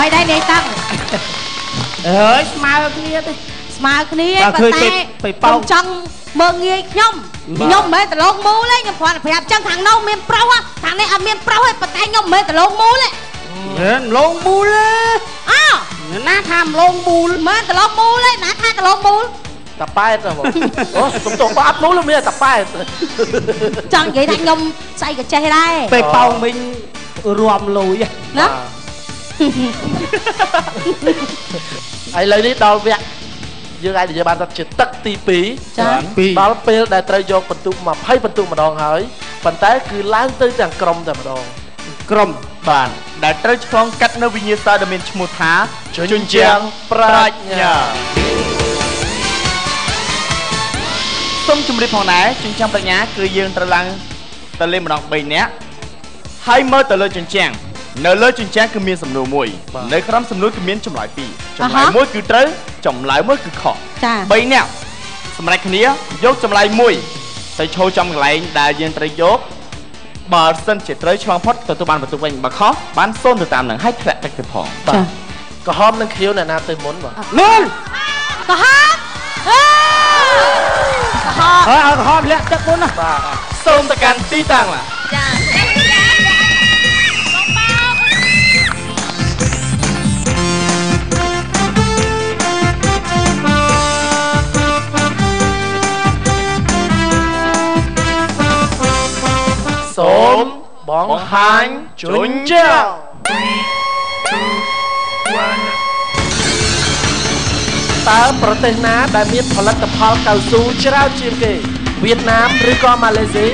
មិនដែរនាយតាំងអើយស្មើគ្នាទេស្មើគ្នាបាទឃើញពេលពេលប៉ោខ្ញុំចង់មើងងាយខ្ញុំបាទខ្ញុំមិនមែនដលងមូលទេខ្ញុំគ្រាន់តែប្រាប់ចឹងខាងនោះមានប្រុសហ៎ខាងនេះអត់មានប្រុសទេប៉ុន្តែខ្ញុំមិនមែនដលងមូលទេហេឡងមូលអោណាថាឡងមូលមិនមែនដលងមូលទេណាថាដលងមូលតាប៉ែតហ៎បងអូសំទោសបងអត់មូលមានតាប៉ែតចង់និយាយថាខ្ញុំស្អីក៏ចេះដែរពេលប៉ោងមិញរួមលុយណា ឥឡូវនេះដល់វគ្គយើងអាចនិយាយបានថាជាទឹកទី2ចាពីរដល់ពេលដែលត្រូវយកបន្ទុក20បន្ទុកម្ដងហើយប៉ុន្តែគឺឡើងទៅទាំងក្រុមតែម្ដងក្រុមបានដែលត្រូវឆ្លងកាត់នៅវិញ្ញាសាដែលមានឈ្មោះថាជញ្ជាំងប្រាជ្ញាសូមជម្រាបផងដែរជញ្ជាំងប្រាជ្ញាគឺយើងត្រូវឡើងទៅលេងម្ដង3នាក់ហើយមើលទៅលើជញ្ជាំង នៅលើជញ្ជាំងគឺមានសំណួរមួយនៅក្រោមសំណួរគឺមានចម្លើយពីរចម្លើយមួយគឺត្រូវចម្លើយមួយគឺខុសចា3នាក់សម្រាប់គ្នាយកចម្លើយមួយទៅឈរចំកន្លែងដែលយើងត្រូវយកបើសិនជាត្រូវឆ្លងផុតទទួលបានបន្ទុកវិញបើខុសបានសូនទៅតាមនឹងហើយធ្លាក់ទឹកទៅផងបាទក្រហមនិងខៀវអ្នកណាទៅមុនបាទលុយក៏ហត់អើក៏ហត់ហើយឲ្យក្រហមលាក់ទឹកមុនណាបាទសូមទៅកាន់ទីតាំងឡាចា សូមបង្ហាញជញ្ជាំងតើប្រទេសណាដែលមានផលិតផលកៅស៊ូច្រើនជាងគេវៀតណាមឬក៏ម៉ាឡេស៊ី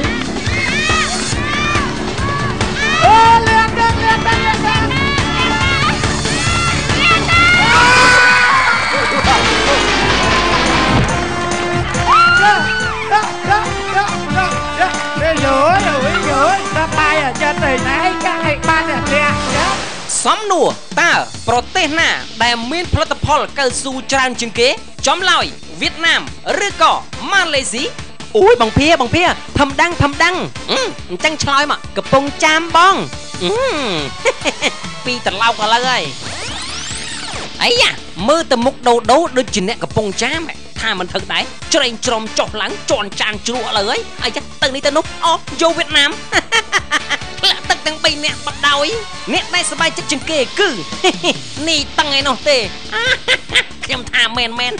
សំណួរតើប្រទេសណា ដែលមានផលិតផលកៅស៊ូច្រើនជាងគេ ចំឡោយវៀតណាមឬក៏ម៉ាឡេស៊ីអូយបងភាបងភាធំដឹងធំដឹងអឺអញ្ចឹងឆ្លើយមកកំពង់ចាមបងអឺពីត្រឡោកឥឡូវហើយអាយ៉ាមើលទៅមុខដូដូដូចជាអ្នកកំពង់ចាមហ៎ថាមិនថឹកដែរច្រែងច្រំចុះឡើងជន់ចានជ្រក់ឥឡូវហើយអាយ៉ាទៅនេះទៅនោះអូយកវៀតណាមធ្លាក់ ទឹកទាំង3នាក់បដដោយអ្នកដែលសប្បាយចិត្តជាងគេគឺនេះតឹងឯនោះទេខ្ញុំថាមែនមែន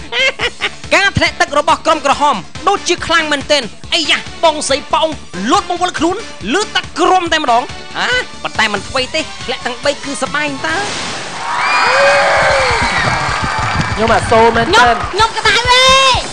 ការធ្លាក់ទឹករបស់ក្រុមក្រហមដូចជាខ្លាំងមែនទែនអីយ៉ាបងស្រីប៉ោងលូតបង្វិលខ្លួនលឺតាក្រុមតែម្ដងអាប៉ុន្តែមិនធ្វើទេធ្លាក់ទាំង3គឺសប្បាយតើ ខ្ញុំអាសូរមែនខ្ញុំតើខ្ញុំក្តៅទេ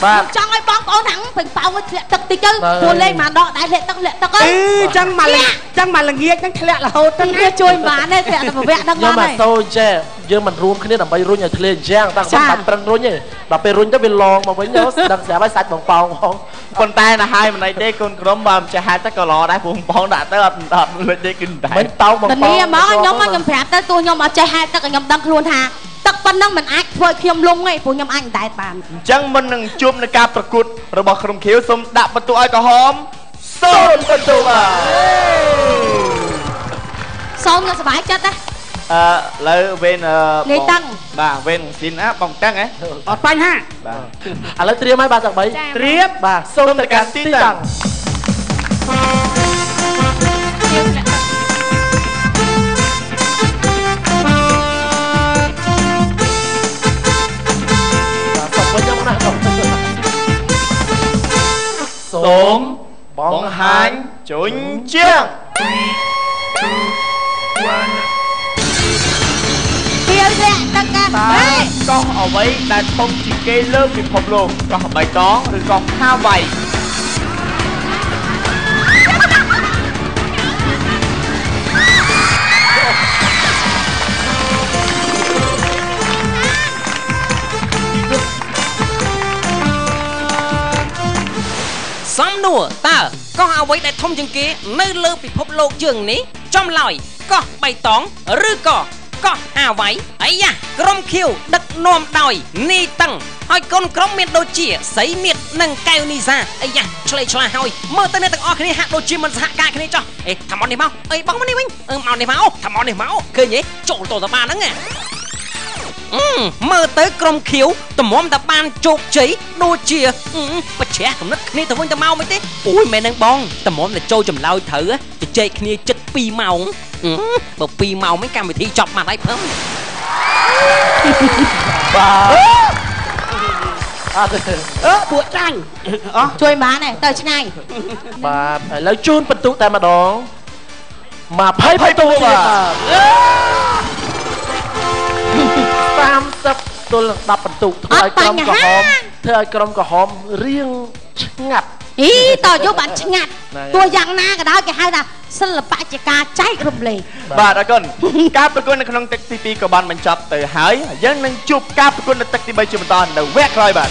បាទខ្ញុំចង់ឲ្យបងប្អូនហ្នឹងពេញប៉ោងឲ្យធ្លាក់ទឹកតិចទៅបាទព្រោះលេងមកដកដែរធ្លាក់ទឹកធ្លាក់ទឹកហើអឺយចឹងមកលចឹងមកល្ងាចហ្នឹងធ្លាក់រហូតទៅទឹកវាជួយមិនបានទេធ្លាក់តែប្រវត្តិហ្នឹងខ្ញុំបានអាហើយសូរចេះយើងមិនរួមគ្នាដើម្បីរុញឲ្យធ្លាអញ្ចឹងតាំងចាបាច់ប្រឹងរុញទេដល់ពេលរុញទៅវាឡងមកវិញយកដឹងស្រាប់ហើយសាច់បងប៉ោងផងប៉ុន្តែណាហើយមិនអីទេកូនក្រុមបើមិនចេះហាត់ទៅក៏ល្អដែរព្រោះបងដាក់ទៅអត់អត់លុចទេគឺមិនដែរមិនតោងបងធាប៉ោនាងហ្មងខ្ញុំមកខ្ញុំប្រាប់ទៅទោះខ្ញុំអត់ចេះហែកទឹកឲ្យខ្ញុំដឹងខ្លួនថាទឹក ប៉ុណ្ណឹងមិនអាចធ្វើឲ្យខ្ញុំលងទេព្រោះខ្ញុំអាចដែតបានអញ្ចឹងមិននឹងជួបនឹងការប្រកួតរបស់ក្រុមខៀវសូមដាក់បន្ទុកឲ្យក្រហមសូមបន្ទុកបាទសូមខ្ញុំសប្បាយចិត្តណាអឺលើវេនអឺនាយតឹងបាទវេនស៊ីនណាបងតឹងហ៎អត់បញ្ហាបាទឥឡូវត្រៀមហើយបាទទាំងបីត្រៀមបាទសូមទៅកាន់ទីតាំង ណាសុំសូមបង្ហាញជញ្ជាំងពីលាក់ទឹកកាតើហេកោះអ្វីដែលធំជាងគេលើពិភពលោកកោះបៃតងឬកោះហាវ៉ៃ សំណួរតើកោះអ្វីដែលធំជាងគេនៅលើពិភពលោកយើងនេះចំឡោយកោះបៃតងឬក៏កោះហាវ៉ៃអាយ៉ាក្រុមខៀវដឹកនាំដោយនីតឹងហើយកូនក្រុមមានដូចជាសៃមៀតនិងកែវនីសាអាយ៉ាឆ្លេឆ្លាហើយមើលទៅអ្នកទាំងអស់គ្នាហាក់ដូចជាមិនសហការគ្នាចោះអេថាមកនេះមកអីបងមកនេះវិញអឺមកនេះមកអូថាមកនេះមកអូឃើញទេចូលទៅទៅបានហ្នឹងណាអឺ មើលទៅក្រុមខៀវតម្រាំតែបានជោគជ័យដូចជាអឺបច្ចាស់កំណត់គ្នាទៅវិញទៅមកមិនទេអូយមែនហ្នឹងបងតម្រាំតែចូលចម្លើយត្រូវជជែកគ្នាចិត្ត2ម៉ោងអឺបើ2ម៉ោងមិនកម្មវិធីចប់បាត់ហើយភឹមបាទអត់ទេអឺពួកចាញ់អោះជួយបានទេទៅឆ្ងាយបាទឥឡូវជូនបន្ទុកតែម្ដង20បន្ទុកបាទ 30ទល់នឹង10បន្ទុកធ្វើឲ្យក្រុមក្រហមធ្វើឲ្យក្រុមក្រហមរៀងឆ្ងាត់អីតើយកបានឆ្ងាត់ហ្នឹងហើយទោះយ៉ាងណាក៏ដោយគេហៅថាសិល្បៈជាការចែករំលែកបាទអរគុណការប្រកួតនៅក្នុងទឹកទី2ក៏បានបញ្ចប់ទៅហើយយើងនឹងជួបការប្រកួតនៅទឹកទី3ជាបន្តនៅវគ្គក្រោយបាទ